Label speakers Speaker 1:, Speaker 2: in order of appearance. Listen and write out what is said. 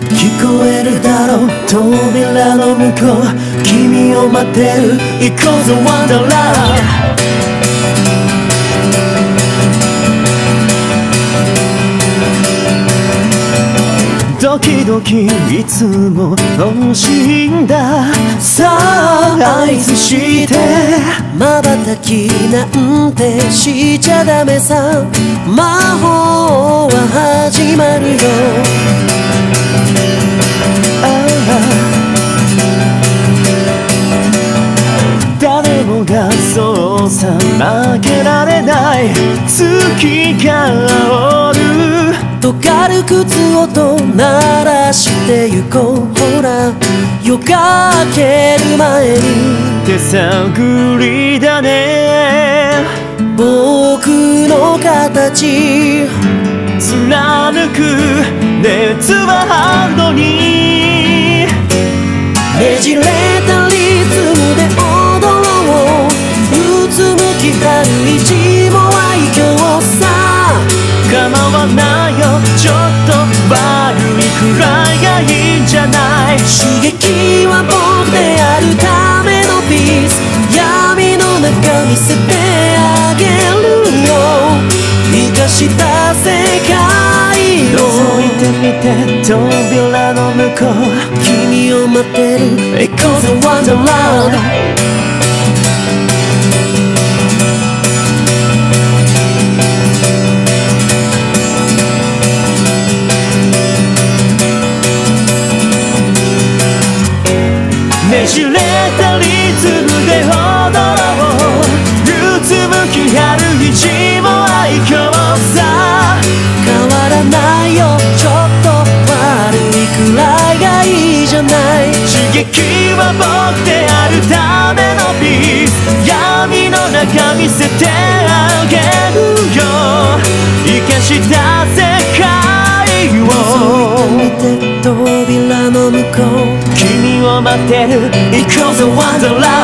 Speaker 1: 聞こえるだろう扉の向こう君を待ってる行こうぜワンダーラドキドキいつも楽しいんださあ合図して
Speaker 2: 瞬きなんてしちゃダメさ魔法は始まるよ
Speaker 1: がそうさ負けられない。月がおる。
Speaker 2: 尖る靴音鳴らしてゆこう。ほら。夜が明ける前に
Speaker 1: 手探りだね。
Speaker 2: 僕の形。
Speaker 1: 貫く熱はハンドに。
Speaker 2: ねじれつむき春一も愛嬌さ。
Speaker 1: 構わないよ。ちょっと悪いくらいがいいんじゃない。
Speaker 2: 刺激は僕であるためのピース。闇の中見せてあげるよ。生かした世界
Speaker 1: 覗
Speaker 2: を
Speaker 1: いてみて扉の向こう。
Speaker 2: 君を待ってる。
Speaker 1: 行こうぜワンダーランドねじれたリズムで踊ろううつむき春日も愛嬌さ
Speaker 2: 変わらないよちょっと悪いくらいがいいじゃない
Speaker 1: 刺激は僕であるためのピー闇の中見せてあげるよ生かした世界を
Speaker 2: 見て扉の向こう。
Speaker 1: 君を待ってる。行こうぜワンダーラン